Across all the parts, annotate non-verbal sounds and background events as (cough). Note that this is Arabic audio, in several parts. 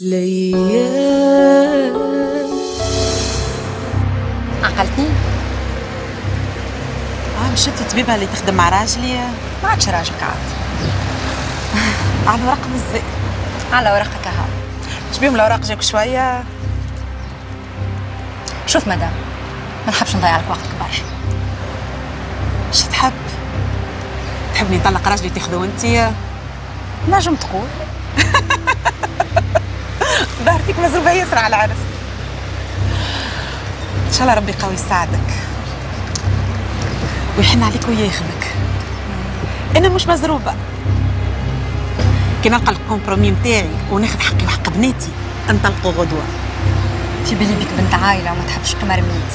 ليال عقلتني آه مشيت الطبيبه اللي تخدم مع راجلي ما عادش راجلك عاد. على الورق مزي على ورقك ها شبيهم الاوراق جاك شوية؟ شوف مدام ما نحبش نضيع لك وقتك برشا اش تحب؟ تحبني نطلق راجلي تاخذه انت نجم تقول. (laughs) ظهرتك مزروبه ياسر على العرس إن شاء الله ربي قوي يساعدك ويحن عليك وياخذك أنا مش مزروبة. كي نلقى الكومبرومي نتاعي وناخذ حقي وحق بناتي نطلقوا غدوة. في بالي بك بنت عائله وما تحبش كما رميت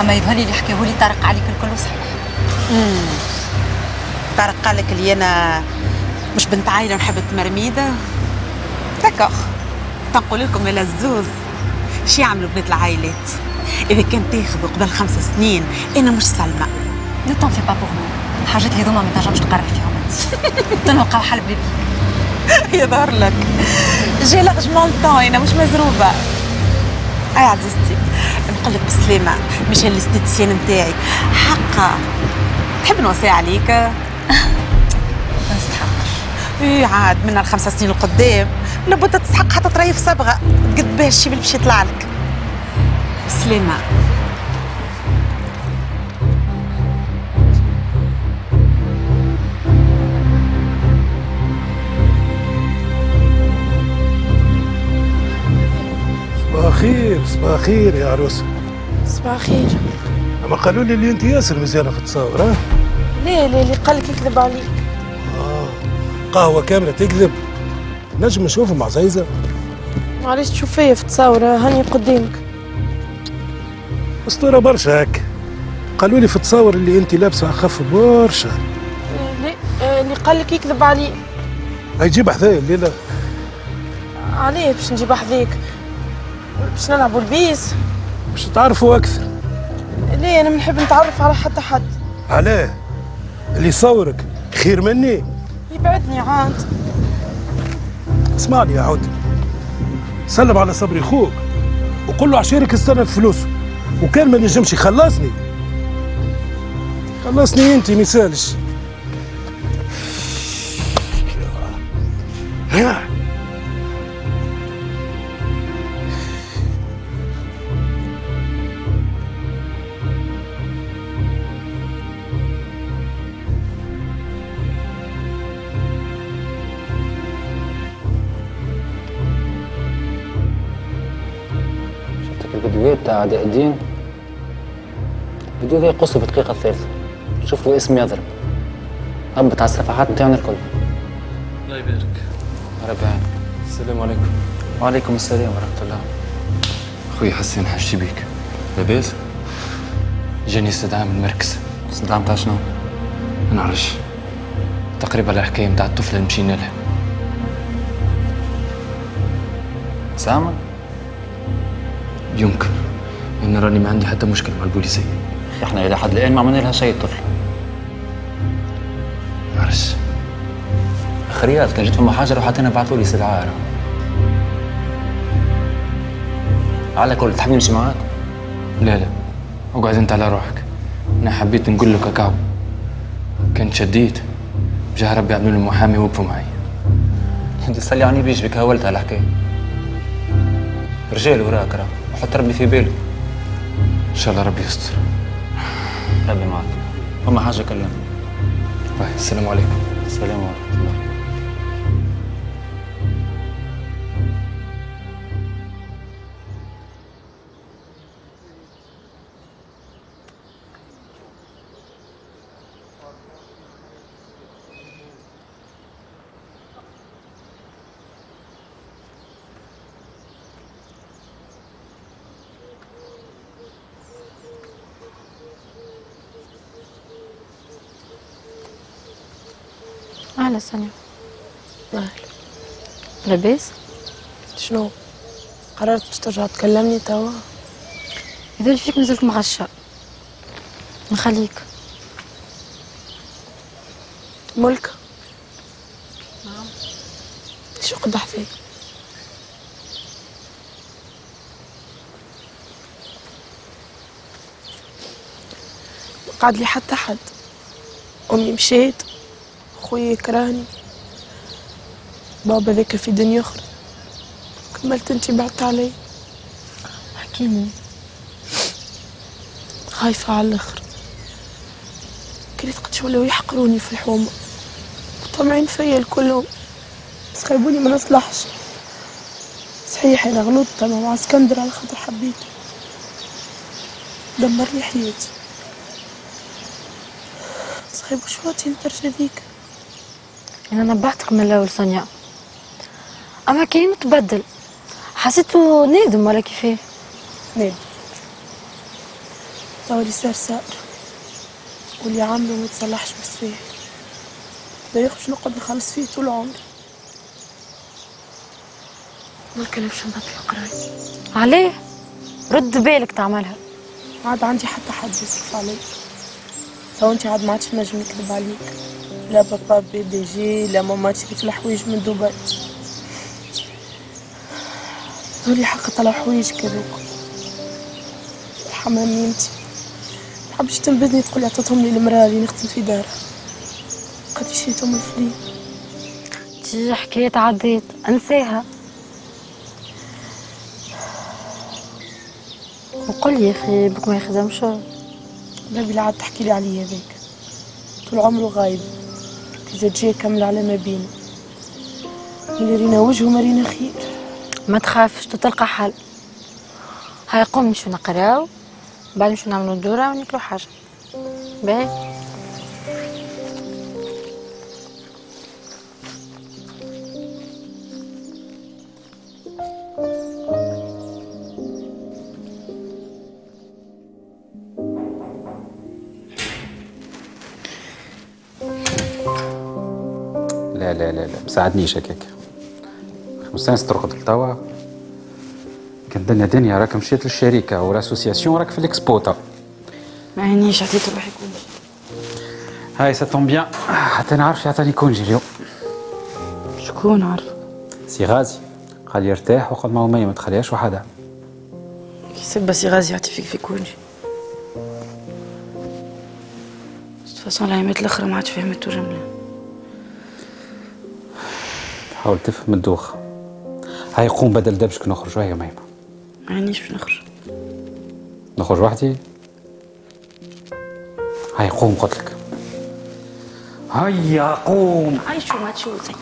أما يظهر لي اللي حكاه لي طارق عليك الكل صحيح طارق قال لك اللي أنا مش بنت عائله ونحب التمرميده داكوغ. تنقول لكم يا الزوز شي يعملوا بنات العائلات إذا كان تاخذوا قبل خمس سنين أنا مش سلمى. نو تون في با بور الحاجات هذوما ما تنجمش تقرر فيهم انت تنلقاو حل بلي يظهر لك. جي لارجمون طون أنا مش مزروبة. أي عزيزتي نقول لك بسلامة. مش الاستيتيان نتاعي حقا تحب نوصي عليك؟ (laughs) ما نستحقش إيه عاد من الخمس سنين القدام. لابد تستحق حتى تريف صبغة. قد بها الشي اللي باش يطلع لك. سلامه صباح خير صباح خير يا عروسه صباح الخير أما قالوا لي اللي انت ياسر مزيانه في التصاور ها؟ ليه ليه اللي قال لك يكذب عليك. قهوة كاملة تكذب. نجم نشوفه مع زيزه معليش تشوف فيا في تصاور هاني قدامك. أسطورة برشا هك قالوا لي في التصاور اللي انت لابسة أخف برشا. آه، اللي قال لك يكذب علي. هاي جيب حذايا الليلة. عليه باش نجيب حذيك باش نلعبوا البيس. باش تعرفوا أكثر. ليه أنا بنحب نتعرف على حتى حد. علاه. اللي يصورك خير مني. يبعدني عاد. اسمعني يا عود. سلم على صبري خوك وقول له عشيرك استنى فلوسه وكان ما نجمش يخلصني. خلصني انت مثالش ها تاع عداء الدين. الفيديو ذا يقص في الدقيقة الثالثة. شوف له اسم يضرب. هبط على الصفحات نتاعنا الكل. الله يبارك. ربي يعين. السلام عليكم. وعليكم السلام ورحمة الله. خويا حسين حشتي بيك. لاباس؟ جاني استدعاء من المركز. استدعاء نتاع شنو؟ ما نعرفش. تقريبا الحكاية نتاع الطفله اللي مشينا لها سامة؟ يمكن. أنا راني ما عندي حتى مشكل مع البوليسية. إحنا إلى حد الآن ما عملنا لها شيء الطفلة ما نعرفش خريات كان جات فما حاجة روح عطينا بعثوا لي استدعاء. على كل تحب نمشي معاك؟ لا لا. أقعد أنت على روحك. أنا حبيت نقول لك هكاو كنت شديت جاه ربي عملوا لي محامي وقفوا معي. أنت تسلي عني بيش بك هولت على الحكاية. رجال وراك راه. وحط ربي في باله. إن شاء الله ربي يستر. ربي معك. فما حاجة كلمني. باي السلام عليكم. السلام ورحمة أهلا سنة أهلا لاباس؟ شنو؟ قررت باش ترجع تكلمني توا؟ إذا فيك مازلت معشى نخليك ملك نعم شو قدح فيك؟ قعد لي حتى حد أمي مشيت خويا يكرهني. بابا ذاك في دنيا أخرى. كملت انتي بعدت علي. احكيلي خايفة على الآخر. كريت قدش ولاو يحقروني في الحومة طمعين فيا الكلهم. بس خيبوني ما نصلحش صحيح أنا غلطت أنا مع اسكندر على خاطر حبيته. دمر لي حياتي. صحيح وش وقتي الدرجة ذيك. أنا نبهتك من الأول سونيا. أما كاين تبدل حسيته نادم ولا كيفاه نادي توا اللي صار صار واللي عمله ما تصلحش بسريع لا يخرج نقعد نخلص فيه طول عمري ما نكلمش نبطل قرايتي عليه؟ رد بالك تعملها. ما عاد عندي حتى حد يصرف علي تو أنت عاد ما عادش نجم نكذب عليك. لا بابا بي دي جي لا ماما تشري في الحوايج من دبي. دولي حق طلع حوايج كذوك. الحمام يمتي حبش تنبذني تقولي عطتهم لي المرأة اللي نخدم في دارها. قد شريتهم الفلي تي حكاية عديت انساها وقل يا أخي بك ما يخدمش. بابي لا عاد تحكي لي عليه هذاك طول عمره غايب. إذا جاي كمل على ما بينا اللي رينا وجهه ما رينا خير. ما تخافش تلقى حل. هاي قوم نمشيو نقراو بعد نمشيو نعملو دورة وناكلو حاجة. باهي. لا لا لا لا. مساعدنيش هكاك خمسين ترقد لتوا كان دنيا دنيا راك مشيت للشركة والأسوسياسيون راك في الاكسبوتا ما عينيش عطيت روحي كل هاي سا طون بيان حتى نعرف يعطيني كونجي اليوم. شكون عارف سي غازي. قال يرتاح وقال ما ما تخليهاش وحدها. كي سب سي غازي يعطي فيك في كونجي فاصون الايامات الاخرى ما عادش فهمت جمله حاول تفهم الدوخ هاي قوم بدل دبشك نخرج. هيا ميمة ما باش نخرج. نخرج وحدي؟ هاي قوم قلت لك هيا قوم. عايشو ما تشوزي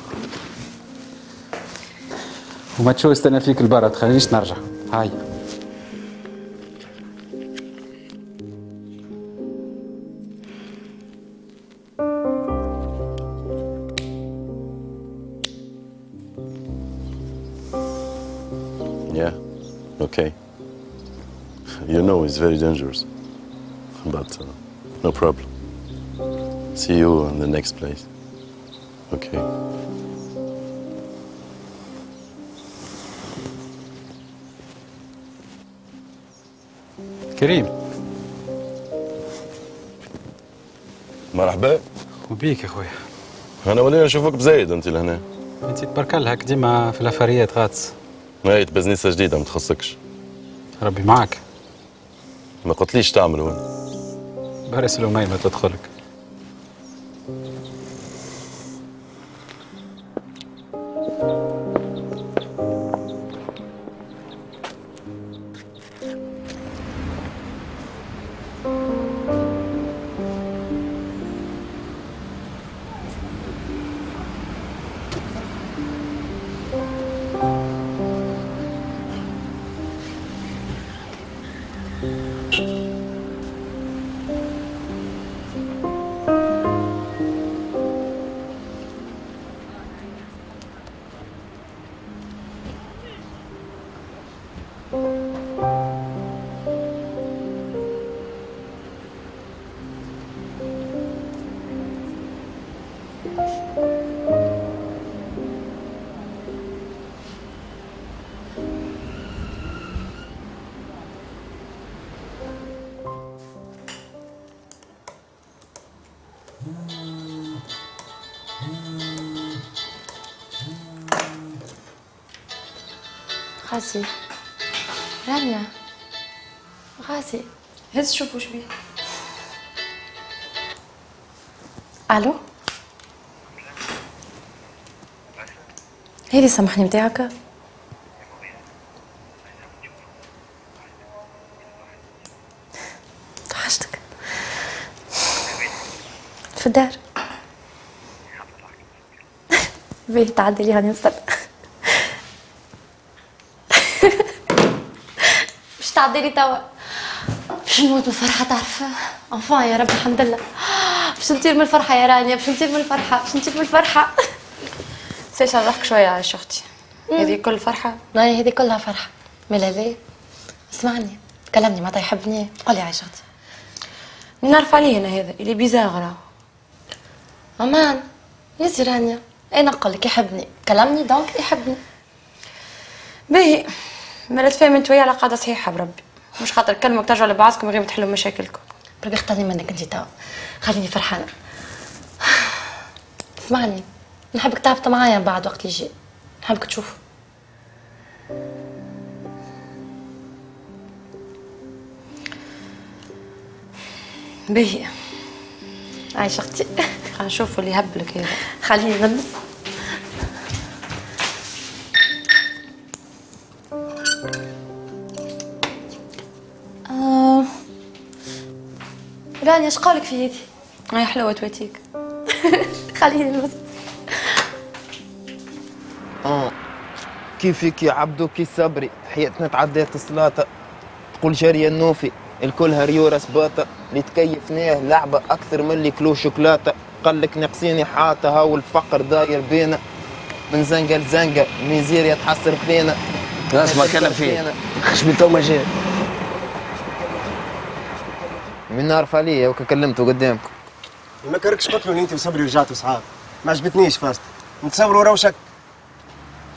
وما تشوف استنى فيك البرد. تخلينيش نرجع. هاي. Okay. You know it's very dangerous, but uh, no problem. See you in the next place. Okay. كريم مرحبا وبيك يا خويا أنا ولينا نشوفك بزايد انت لهنا انت تبارك هك ديما في الافاريات غاطس هاي بزنيسه جديدة ما تخصكش ربي معك. ما قلتليش تعمل هون. بارس الأميمة تدخلك. غازي رانيا غازي هز شوف وش بيه ألو هيدي سامحني متاعك. توحشتك في الدار. (laughs) بيه تعدي لي هاني نصر (laughs) مش تعدي لي توا. باش نموت من الفرحة تعرف؟ انفان يا رب الحمد لله. باش نطير من الفرحة يا رانيا باش نطير من الفرحة باش نطير من الفرحة. (laughs) سيش نضحك شوية عايش أختي هذه كل فرحة؟ ناي هذه كلها فرحة. من هذا اسمعني. كلمني متى يحبني. قولي عايش أختي نعرف عليه أنا هذا. اللي بيزاغ راه أمان. يا سي رانيا أنا نقول لك يحبني. كلمني donc يحبني. باهي. ما تفهم انت ويا على قاعدة صحيحة بربي. مش خاطر كلمك ترجعوا لبعضكم غير ما تحلوا مشاكلكم. بربي اختارني منك انت توا. خليني فرحانة. اسمعني. نحبك تهبط معايا بعد وقت يجي نحبك تشوف باهي عايشة أختي. خلينا نشوفوا اللي يهبلك هذا. خليني نلبس. رانيا إيش قولك في يدي هاي حلوة تويتيك. (laughs) خليني نلبس آه. كيفك يا عبدو؟ كي صبري. حياتنا تعديت الصلاة تقول جارية النوفي الكل هريورة سباطة. اللي تكيفناه لعبة أكثر من اللي كلو شوكولاتة. قال لك ناقصيني حاطة. هاو الفقر داير بينا. من زنقة لزنقة. ميزيريا تحصر فينا. ناس ما كلام فيه. خشمي تو ما جاء من نعرف عليه وكا كلمته قدامكم. ما كركش قتلوا انت وصبري رجعتوا صحاب. ما عجبتنيش فاست. نتصوروا روشك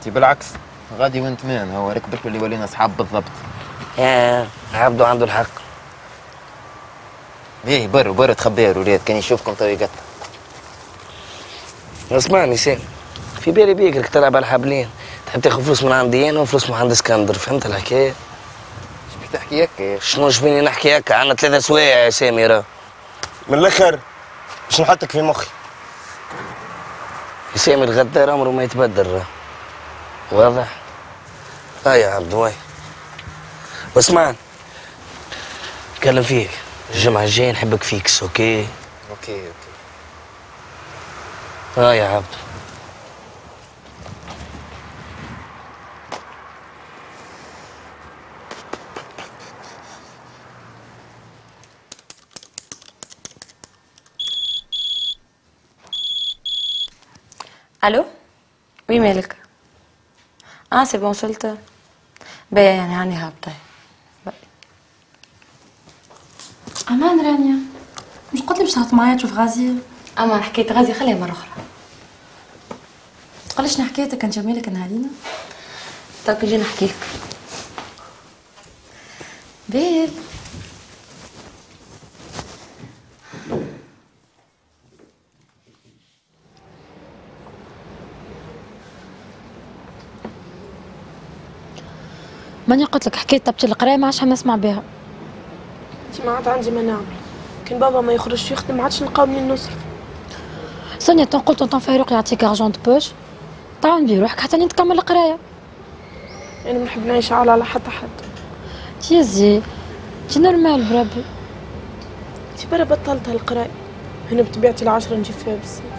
تي بالعكس غادي وانت مان هو ركبك اللي ولينا اصحاب بالضبط. يا عبدو عنده الحق. إيه برو برو تخبير ولاد. كان يشوفكم تو يقطع اسمعني سين في بالي بيك انك تلعب على الحبلين. تحب تاخذ فلوس من عندي أنا وفلوس من عند اسكندر. فهمت الحكاية؟ بتحكي هكا شنو جبيني نحكي هكا عندنا ثلاثة سوايع يا سامي راه. من الآخر باش نحطك في مخي. يا سامي الغدار عمره ما يتبدل راه. واضح؟ آه يا عبد واي واسمعني نتكلم فيك. الجمعة الجاية نحبك fixe OK؟ OK OK. آه يا عبد. ألو oui مالك آه c'est bon وصلت باهي يعني هاني هابطة أمان رانيا. مش قلت لي باش تهبط معايا تشوف غازي؟ أما حكيت غازي خليها مرة أخرى. تقولي شنو حكايتك كان جميلك نهارينا طيب نجي نحكي لك. بيل. ماني قلت لك حكايه تبتي القراية ما عادش نسمع بها. انت ما عاد عندي ما نعمل كان بابا ما يخرجش يخدم ما عادش نلقاو منين نصرف. sinon تنقول tonton فاروق يعطيك argent de poche. تعاون بيه روحك حتى نتكمل القراية. أنا ما نحب نعيش على على حتى حد. تيزي تي normal بربي. انت برا بطلت هالقراية. هنا بطبيعتي العشرة نجيب فيها بالصيف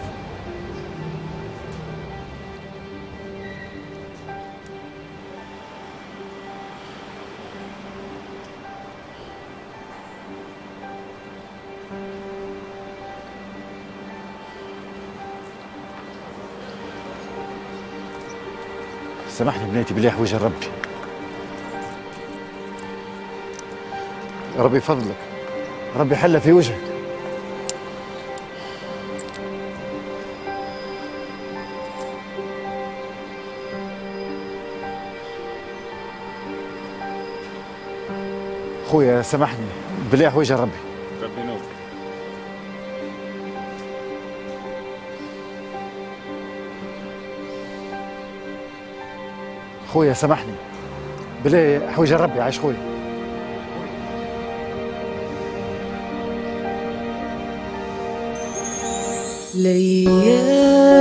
سامحني بناتي بالله وجه ربي. ربي فضلك. ربي حل في وجهك. خويا سامحني بالله وجه ربي. ربي نور. خويا سامحني. بالله وجه ربي عايش خويا. ليالي